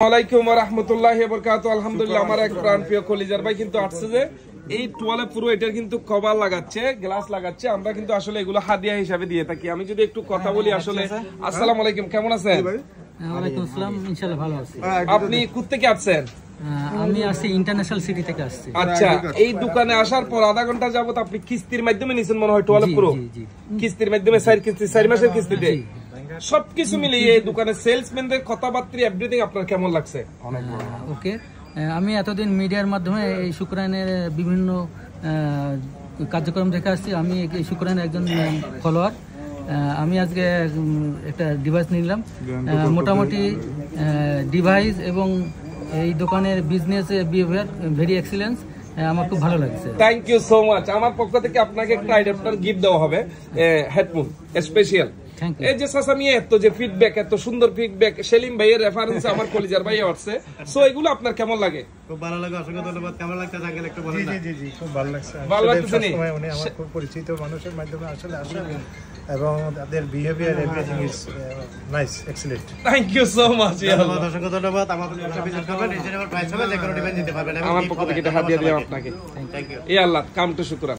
আলাইকুম রহমতুল্লাহ বরকাত আলহামদুলিল্লাহ আমার এক প্রাণ প্রিয় কলিজার ভাই কিন্তু আসছে যে এই টোয়ালে পুরো এটার কিন্তু কভার লাগাচ্ছে গ্লাস লাগাচ্ছে। আমরা কিন্তু আসলে এগুলো হাদিয়া হিসাবে দিয়ে থাকি। আমি যদি একটু কথা বলি আসলে। আসসালামু আলাইকুম কেমন আছেন? হ্যাঁ, আসসালাম ইনশাল্লাহ ভালো আছি। আপনি কোথেকে আসছেন? আমি আসছি ইন্টারন্যাশনাল সিটি থেকে আসছি। আচ্ছা এই দোকানে আসার পর আধা ঘণ্টা যাবত আপনি কিস্তির মাধ্যমে নিছেন মনে হয় টোয়ালে পুরো। কিস্তির মাধ্যমে চার কিস্তি চার মাসের কিস্তিতে? সবকিছু মিলিয়ে এই দোকানের সেলসম্যানদের কথাবার্তা এভরিথিং আপনার কেমন লাগছে? অনেক ওকে আমি এতদিন মিডিয়ার মাধ্যমে এই শুক্রায়নের বিভিন্ন কার্যক্রম দেখে আসছি। আমি এই শুক্রায়নের একজন ফলোয়ার আমি আজকে একটা ডিভাইস নিলাম। মোটামুটি ডিভাইস এবং এই দোকানের বিজনেস বিহেভিয়ার ভেরি এক্সিলেন্স আমার খুব ভালো লাগছে। থ্যাংক ইউ সো মাচ আমার পক্ষ থেকে আপনাকে একটা অ্যাডাপ্টার গিফট দেওয়া হবে হেডফোন স্পেশাল. এই যে সাসামিয়া এত যে ফিডব্যাক এত সুন্দর ফিডব্যাক সেলিম ভাইয়ের রেফারেন্স আমার কলিজার ভাই আসছে সো এগুলো আপনার কেমন লাগে? খুব ভালো লাগে অসংখ্য ধন্যবাদ। কেমন লাগছে আঙ্কেল একটু বলেন জি জি জি খুব ভালো লাগছে। ভালো আসলে নি? উনি আমার খুব পরিচিত মানুষের মাধ্যমে আসলে আসে এবং তাদের behaviour everything is nice excellent thank you so much ধন্যবাদ অসংখ্য ধন্যবাদ। আমাদের ব্যবসা ভিজিট করবেন রিজনেবল প্রাইস হবে যে কোনো ডিভাইস নিতে পারবেন। আমার পক্ষ থেকে এটা হাত দিলাম আপনাকে। থ্যাংক ইউ এ আল্লাহ কাম টু শুক্রান।